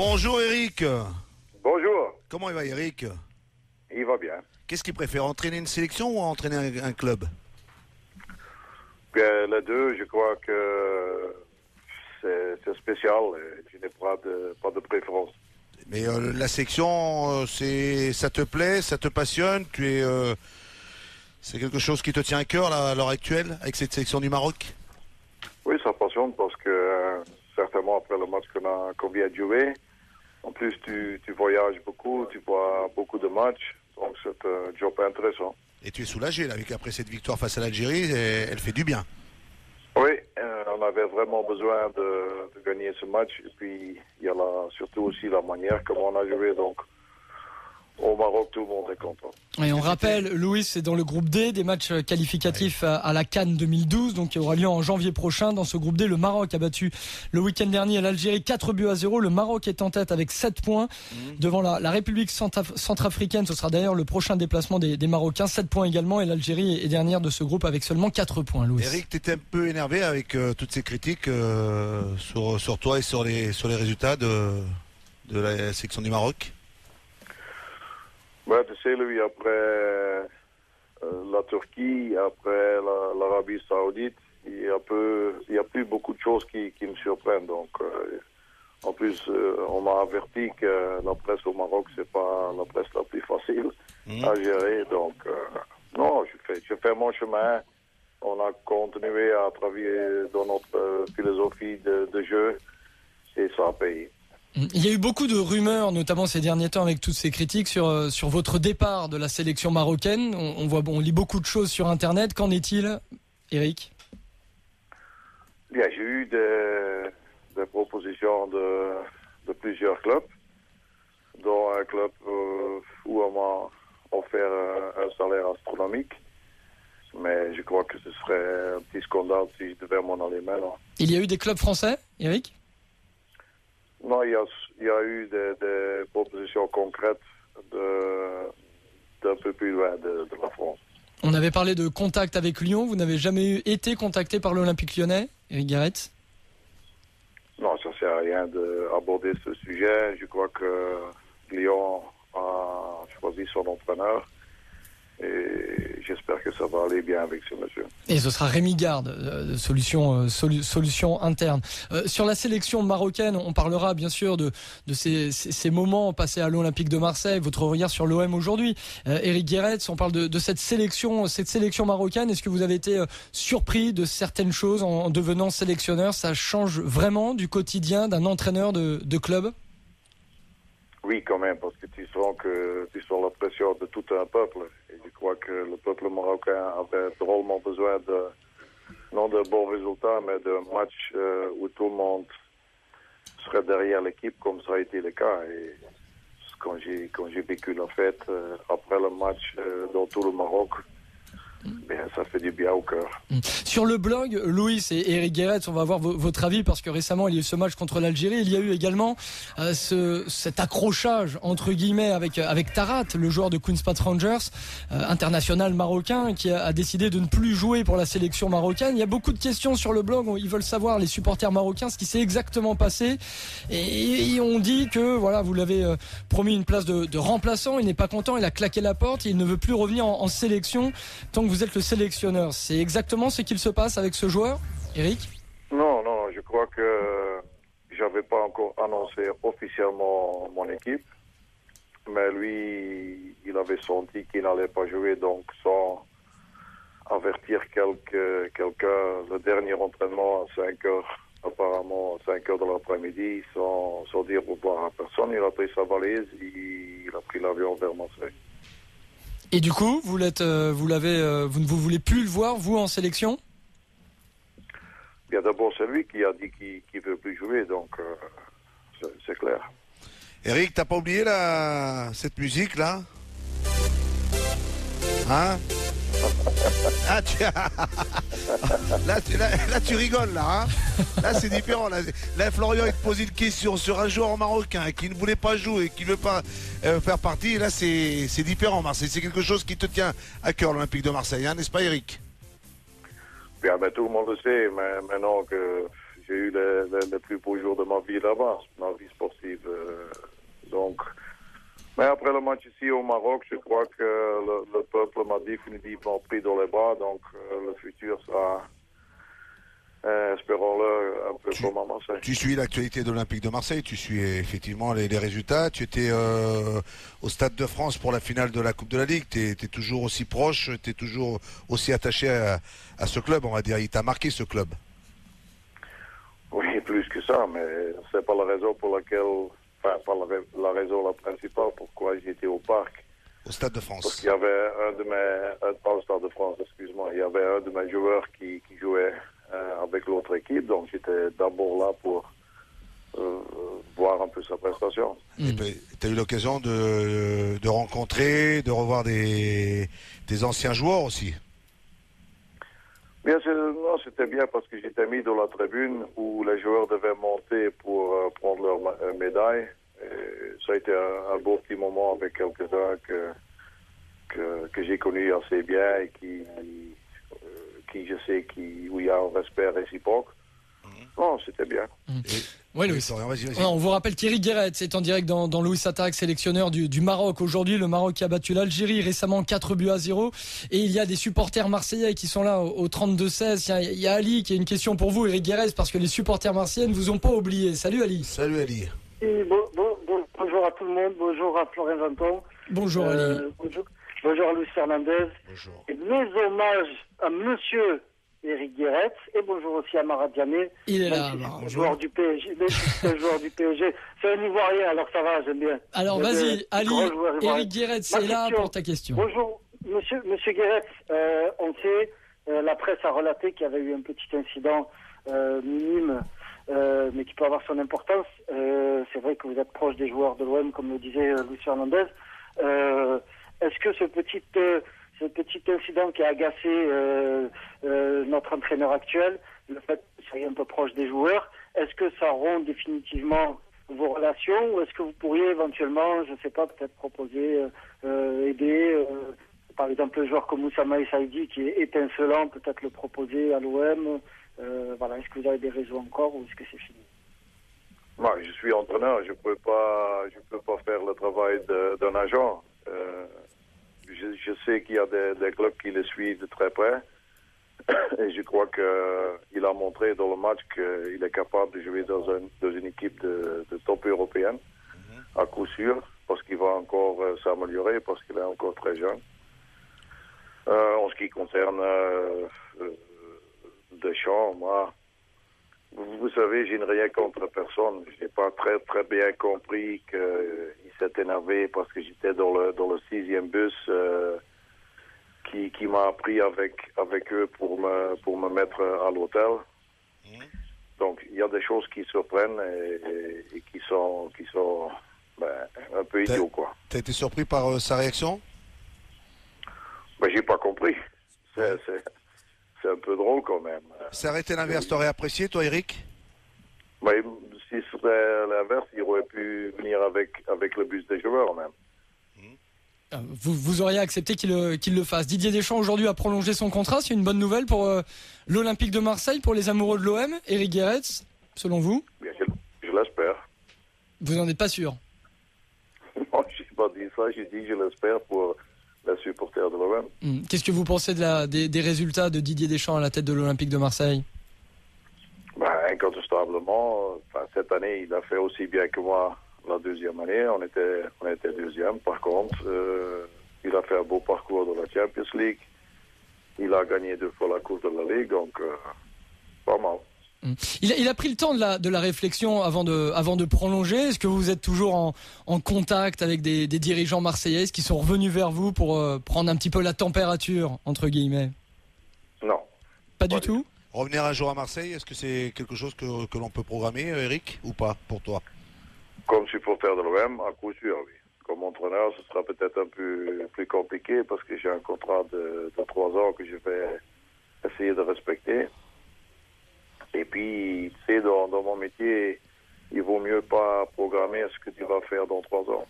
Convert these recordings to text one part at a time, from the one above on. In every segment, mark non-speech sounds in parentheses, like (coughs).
Bonjour Eric. Bonjour, Comment il va Eric? Il va bien. Qu'est-ce qu'il préfère, entraîner une sélection ou entraîner un, un club? Bien, les deux, je crois que c'est spécial. et Je n'ai pas de, pas de préférence. Mais euh, la section, euh, c'est, ça te plaît, ça te passionne Tu es, euh, c'est quelque chose qui te tient à cœur là, à l'heure actuelle avec cette sélection du Maroc? Oui, ça passionne parce que certainement après le match qu'on a qu'on vient de jouer, en plus tu, tu voyages beaucoup, tu vois beaucoup de matchs, donc c'est un job intéressant. Et tu es soulagé là, avec après cette victoire face à l'Algérie, elle fait du bien. Oui, euh, on avait vraiment besoin de, de gagner ce match et puis il y a la- surtout aussi la manière comment on a joué, donc au Maroc tout le monde est content. Et on rappelle, Louis, c'est dans le groupe D des matchs qualificatifs à- à la Cannes 2012, donc qui aura lieu en janvier prochain. Dans ce groupe D, le Maroc a battu le week-end dernier l'Algérie 4 buts à 0. Le Maroc est en tête avec 7 points devant la, la République centraf- centrafricaine. Ce sera d'ailleurs le prochain déplacement des, des Marocains. 7 points également et l'Algérie est dernière de ce groupe avec seulement 4 points, Louis. Eric, tu étais un peu énervé avec euh, toutes ces critiques euh, sur, sur toi et sur les, sur les résultats de, de la section du Maroc? Ouais, tu sais, lui, après euh, la Turquie, après la- l'Arabie Saoudite, il y a peu, il y a plus beaucoup de choses qui, qui me surprennent. Donc, euh, en plus, euh, on m'a averti que la presse au Maroc, c'est pas la presse la plus facile Mhm. à gérer. Donc, non, je fais, je fais mon chemin. On a continué à travailler dans notre philosophie de, de jeu et ça a payé. Il y a eu beaucoup de rumeurs, notamment ces derniers temps avec toutes ces critiques sur, euh, sur votre départ de la sélection marocaine. On, on voit, on lit beaucoup de choses sur Internet. Qu'en est-il, Eric? Bien, j'ai eu des, des propositions de, de plusieurs clubs, dont un club euh, où on m'a offert un, un salaire astronomique. Mais je crois que ce serait un petit scandale si je devais m'en aller maintenant. Il y a eu des clubs français, Eric? Non, il y a, il y a eu des, des propositions concrètes d'un peu plus loin de, de la France. On avait parlé de contact avec Lyon. Vous n'avez jamais eu- été contacté par l'Olympique lyonnais, Eric Garrett? Non, ça sert à rien d'aborder ce sujet. Je crois que Lyon a choisi son entraîneur et j'espère que ça va aller bien avec ce monsieur. Et ce sera Rémi Garde, euh, solution, euh, solu- solution interne. Euh, sur la sélection marocaine, on parlera bien sûr de, de ces, ces, ces moments passés à l'Olympique de Marseille, votre regard sur l'OM aujourd'hui. Eric Guéretz, on parle de, de cette sélection, cette sélection marocaine. Est-ce que vous avez été surpris de certaines choses en, en devenant sélectionneur? Ça change vraiment du quotidien d'un entraîneur de, de club? Oui, quand même, parce que tu sens que tu sens la pression de tout un peuple. Crois que le peuple marocain avait drôlement besoin de, non de bons résultats, mais d'un match euh, où tout le monde serait derrière l'équipe, comme ça a été le cas. Et quand j'ai vécu la fête euh, après le match euh, dans tout le Maroc, bien, ça fait du bien au cœur. Sur le blog, Louis et Eric Guéret, on va avoir vo- votre avis parce que récemment il y a eu ce match contre l'Algérie. Il y a eu également euh, ce, cet accrochage entre guillemets avec avec Tarat, le joueur de Queens Park Rangers, euh, international marocain, qui a, décidé de ne plus jouer pour la sélection marocaine. Il y a beaucoup de questions sur le blog. Ils veulent savoir les supporters marocains ce qui s'est exactement passé. Et, et on dit que voilà, vous l'avez euh, promis une place de, de remplaçant. Il n'est pas content. Il a claqué la porte. Il ne veut plus revenir en, en sélection tant que vous êtes le sélectionneur. C'est exactement ce qu'il se passe avec ce joueur, Eric Non, non, je crois que j'avais pas encore annoncé officiellement mon équipe, mais lui, il avait senti qu'il n'allait pas jouer, donc sans avertir quelqu'un, le dernier entraînement à 5 heures, apparemment à 5 heures de l'après-midi, sans, sans dire au revoir à personne, il a pris sa valise, il, il a pris l'avion vers Marseille. Et du coup, vous l'êtes, euh, vous l'avez, euh, vous ne vous voulez plus le voir vous en sélection? Bien d'abord, c'est lui qui a dit qu'il ne veut plus jouer, donc euh, c'est- c'est clair. Eric, t'as pas oublié la... cette musique là Hein? Ah, tu... (laughs) là, tu... Là, tu rigoles là, hein Là c'est différent. Là, Florian il te posait une question sur un joueur marocain qui ne voulait pas jouer, qui ne veut pas euh, faire partie. Et là c'est différent Marseille. C'est quelque chose qui te tient à cœur l'Olympique de Marseille, hein, n'est-ce pas Eric? Bien, ben, tout le monde le sait, maintenant que j'ai eu les, plus beaux jours de ma vie là-bas, ma vie sportive. Euh, donc, mais après le match ici au Maroc, je crois que le, peuple m'a définitivement pris dans les bras, donc euh, le futur sera euh, espérons-le un peu tu, comme à Marseille. Tu suis l'actualité de l'Olympique de Marseille, tu suis effectivement les, résultats. Tu étais euh, au Stade de France pour la finale de la Coupe de la Ligue. Tu es, toujours aussi proche, tu es toujours aussi attaché à, ce club, on va dire. Il t'a marqué ce club. Oui, plus que ça, mais c'est pas la raison pour laquelle, enfin, pas la, raison la principale pourquoi j'étais au parc. Au Stade de France. Parce qu'il y avait un de mes, pas au Stade de France, excuse-moi, il y avait un de mes joueurs qui, qui jouait euh, avec l'autre équipe. Donc j'étais d'abord là pour euh, voir un peu sa prestation. Tu as eu l'occasion de, de, rencontrer, de revoir des, des anciens joueurs aussi Bien sûr, c'était bien parce que j'étais mis dans la tribune où les joueurs devaient monter pour euh, prendre leur médaille. ça a été un, beau petit moment avec quelques-uns que, que, que j'ai connus assez bien et qui, qui je sais qui, où il y a un respect réciproque. Non, mhm. c'était bien. Mhm. Oui, Louis. On vous rappelle qu'Eric Guéret est en direct dans, dans Louis Attaque, sélectionneur du, du Maroc. Aujourd'hui, le Maroc qui a battu l'Algérie récemment 4 buts à 0. Et il y a des supporters marseillais qui sont là au, 32-16. Il, y a Ali qui a une question pour vous, Eric Guéret, parce que les supporters marseillais ne vous ont pas oublié. Salut Ali. Salut Ali. bonjour à tout le monde, bonjour à Florent Venton. Bonjour Ali. Euh, bonjour. Bonjour à Luis Fernandez. Bonjour. Et mes hommages à Monsieur Eric Guéret et bonjour aussi à Marat Diané. Il est là. joueur du PSG. (laughs) joueur du PSG. C'est un Ivoirien, alors ça va, j'aime bien. Alors vas-y, Ali. Eric Guéret, c'est là pour ta question. Bonjour, Monsieur, Monsieur Guéret. Euh, on sait, euh, la presse a relaté qu'il y avait eu un petit incident euh, minime. mais qui peut avoir son importance. c'est vrai que vous êtes proche des joueurs de l'OM, comme le disait Luis Fernandez. Est-ce que ce petit, ce petit incident qui a agacé euh, euh, notre entraîneur actuel, le fait que vous soyez un peu proche des joueurs, est-ce que ça rompt définitivement vos relations ou est-ce que vous pourriez éventuellement, je ne sais pas, peut-être proposer, aider, par exemple, un joueur comme Moussama Saïdi qui est étincelant, peut-être le proposer à l'OM voilà, Est-ce que vous avez des réseaux encore ou est-ce que c'est fini? Moi, je suis entraîneur, je ne peux, pas, je peux pas faire le travail d'un agent. Euh, je, sais qu'il y a des, clubs qui le suivent de très près. (coughs) Et je crois qu'il a montré dans le match qu'il est capable de jouer dans, une équipe de, top européenne, à coup sûr, parce qu'il va encore euh, s'améliorer, parce qu'il est encore très jeune. Euh, en ce qui concerne euh, Deschamps, moi, vous, savez, je n'ai rien contre personne. Je n'ai pas très très bien compris qu'il s'est énervé parce que j'étais dans le dans le sixième bus euh, qui, qui m'a pris avec avec eux pour me pour me mettre à l'hôtel. Mhm. Donc il y a des choses qui surprennent et, et, qui sont qui sont ben, un peu idiots quoi. T'as été surpris par euh, sa réaction? Ben j'ai pas compris. C'est c'est un peu drôle quand même. Ça aurait été l'inverse, t'aurais apprécié toi Eric? Bah, Si c'était l'inverse, il aurait pu venir avec, avec le bus des joueurs même. Ah, vous, vous, auriez accepté qu'il le fasse. Didier Deschamps aujourd'hui a prolongé son contrat. C'est une bonne nouvelle pour euh, l'Olympique de Marseille, pour les amoureux de l'OM. Eric Guéret, selon vous? Bien, je, l'espère. Vous n'en êtes pas sûr? (laughs) Non, je n'ai pas dit ça. J'ai dit je l'espère pour supporter de l'OM. Hmm. Qu'est-ce que vous pensez de la, des, résultats de Didier Deschamps à la tête de l'Olympique de Marseille? Ben, Incontestablement, cette année, il a fait aussi bien que moi la deuxième année. On était, on était deuxième. Par contre, euh, il a fait un beau parcours dans la Champions League. Il a gagné deux fois la Coupe de la Ligue, donc euh, pas mal. Mm. Il a, pris le temps de la, de la réflexion avant de, avant de prolonger. Est-ce que vous êtes toujours en, en contact avec des, des, dirigeants marseillais? Qui sont revenus vers vous pour euh, prendre un petit peu la température, entre guillemets? Non. Pas, du tout? Revenir un jour à Marseille, est-ce que c'est quelque chose que, que l'on peut programmer, Eric, ou pas, pour toi? Comme supporter de l'OM, à coup sûr, oui. Comme entraîneur, ce sera peut-être un peu plus compliqué parce que j'ai un contrat de, de trois ans que je vais essayer de respecter. Et puis, tu sais, dans, mon métier, il vaut mieux pas programmer ce que tu vas faire dans trois ans.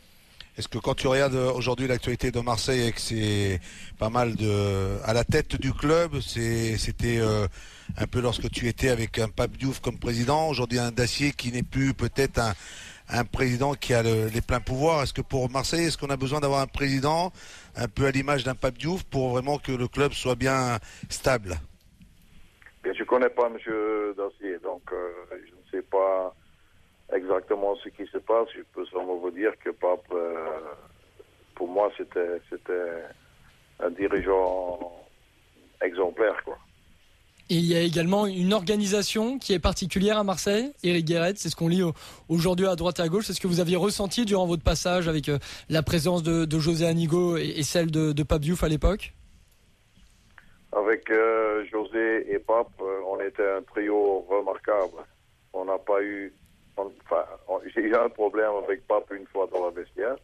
Est-ce que quand tu regardes aujourd'hui l'actualité de Marseille et que c'est pas mal de à la tête du club, c'était un peu lorsque tu étais avec un Pape Diouf comme président, aujourd'hui un Dacier qui n'est plus peut-être un, président qui a les pleins pouvoirs. Est-ce que pour Marseille, est-ce qu'on a besoin d'avoir un président un peu à l'image d'un Pape Diouf pour vraiment que le club soit bien stable? Connais pas M. Dacier, donc euh, je ne sais pas exactement ce qui se passe. Je peux seulement vous dire que Pape, euh, pour moi, c'était un dirigeant exemplaire. quoi. Il y a également une organisation qui est particulière à Marseille, Eric Guéret, c'est ce qu'on lit aujourd'hui à droite et à gauche. C'est ce que vous aviez ressenti durant votre passage avec euh, la présence de, José Anigo et, celle de, de Pape Diouf à l'époque? Avec euh, José et Pape, euh, on était un trio remarquable. On n'a pas eu. enfin, j'ai eu un problème avec Pape une fois dans la vestiaire.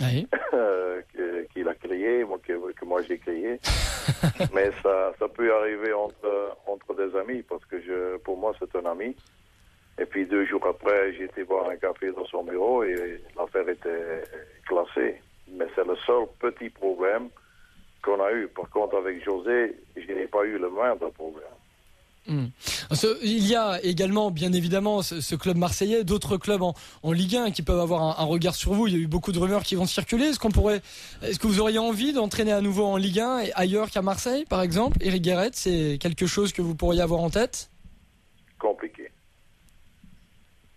Oui. (coughs) qu'il a créé, moi, que, moi j'ai créé. (laughs) Mais ça, ça peut arriver entre, entre des amis, parce que je, pour moi, c'est un ami. Et puis deux jours après, j'ai été boire un café dans son bureau et l'affaire était classée. Mais c'est le seul petit problème qu'on a eu. Par contre, avec José, je n'ai pas eu le moindre problème. Hmm. Il y a également, bien évidemment, ce, club marseillais, d'autres clubs en, Ligue 1 qui peuvent avoir un, regard sur vous. Il y a eu beaucoup de rumeurs qui vont circuler. Est-ce qu'on pourrait, est-ce que vous auriez envie d'entraîner à nouveau en Ligue 1 et ailleurs qu'à Marseille, par exemple? Eric Guéret, c'est quelque chose que vous pourriez avoir en tête? Compliqué.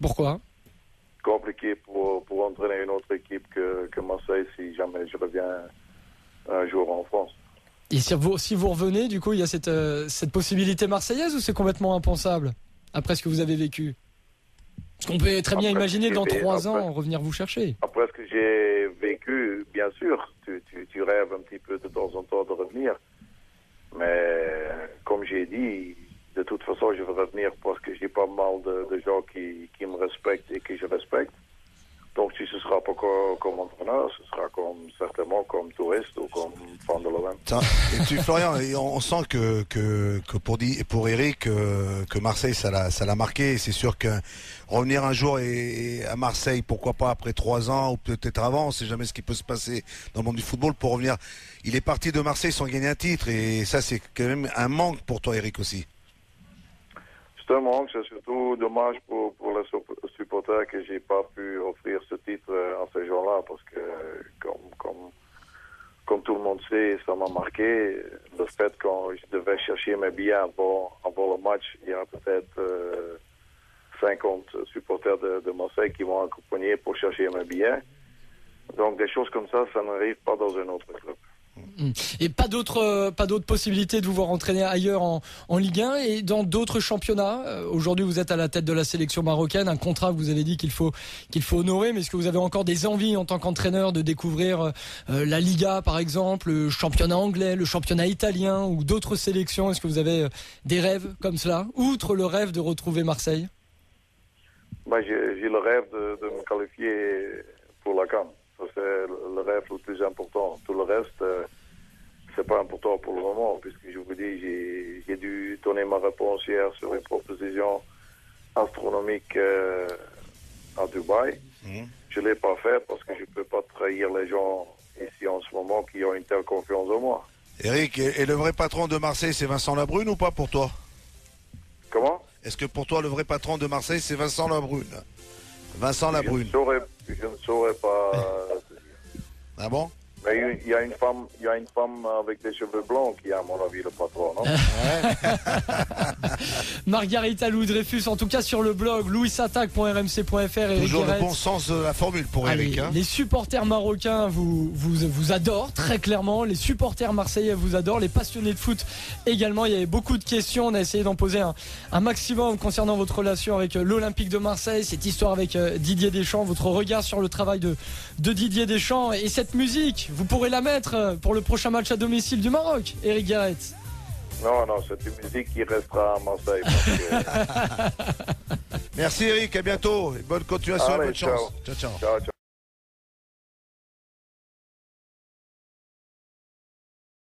Pourquoi? Compliqué pour, pour entraîner une autre équipe que, que Marseille si jamais je reviens un jour en France. Et si vous, si vous revenez, du coup, il y a cette, euh, cette possibilité marseillaise ou c'est complètement impensable après ce que vous avez vécu? Parce qu'on peut très bien imaginer dans trois ans revenir vous chercher. Après ce que j'ai vécu, bien sûr, tu, tu, rêves un petit peu de temps en temps de revenir. Mais comme j'ai dit, de toute façon, je veux revenir parce que j'ai pas mal de, de gens qui, qui me respectent et que je respecte. Donc si ce sera pas comme, entraîneur, ce sera comme certainement comme touriste ou comme fan de l'Olympe. Et tu, Florian, on sent que, que, que pour, pour Eric, euh, que Marseille, ça l'a, ça l'a marqué. C'est sûr que revenir un jour et, à Marseille, pourquoi pas après trois ans ou peut-être avant, on sait jamais ce qui peut se passer dans le monde du football pour revenir. Il est parti de Marseille sans gagner un titre et ça, c'est quand même un manque pour toi, Eric aussi c'est un manque, c'est surtout dommage pour, pour les supporters que j'ai pas pu offrir ce titre euh, à ces gens-là parce que, comme, comme, tout le monde sait, ça m'a marqué. Le fait quand je devais chercher mes billets avant, avant le match, il y a peut-être 50 euh, supporters de, de Marseille qui m'ont accompagné pour chercher mes billets. Donc des choses comme ça, ça n'arrive pas dans un autre club. Mm. Et pas d'autres euh, pas d'autres possibilités de vous voir entraîner ailleurs en, Ligue 1 et dans d'autres championnats? Euh, aujourd'hui, vous êtes à la tête de la sélection marocaine, un contrat que vous avez dit qu'il faut qu'il faut honorer. Mais est-ce que vous avez encore des envies en tant qu'entraîneur de découvrir euh, la Liga, par exemple, le championnat anglais, le championnat italien ou d'autres sélections? Est-ce que vous avez des rêves comme cela, outre le rêve de retrouver Marseille? Bah, J'ai le rêve de, me qualifier pour la CAN. C'est le rêve le plus important. Tout le reste c'est pas important pour le moment, puisque je vous dis, j'ai dû donner ma réponse hier sur une proposition astronomique euh, à Dubaï. Mhm. Je ne l'ai pas fait parce que je ne peux pas trahir les gens ici en ce moment qui ont une telle confiance en moi. Eric, et le vrai patron de Marseille, c'est Vincent Labrune ou pas pour toi? Comment? Est-ce que pour toi, le vrai patron de Marseille, c'est Vincent Labrune? Vincent Labrune. Je je ne saurais pas. (laughs) ah bon il y a une femme, il y a une femme avec des cheveux blancs qui a, à mon avis, le patron, non? (laughs) Margarita Louis Dreyfus, en tout cas sur le blog louisattaque.rmc.fr. Toujours le bon sens de la formule pour Eric. Hein. Les supporters marocains vous, vous, vous adorent, très clairement. Les supporters marseillais vous adorent. Les passionnés de foot également. Il y avait beaucoup de questions. On a essayé d'en poser un, un, maximum concernant votre relation avec euh, l'Olympique de Marseille, cette histoire avec euh, Didier Deschamps, votre regard sur le travail de, de Didier Deschamps et cette musique vous pourrez la mettre euh, pour le prochain match à domicile du Maroc, Eric Garrett. Non, non, c'est une musique qui restera à Marseille. (laughs) Merci Eric, à bientôt. bonne continuation, bonne chance. ciao. ciao. ciao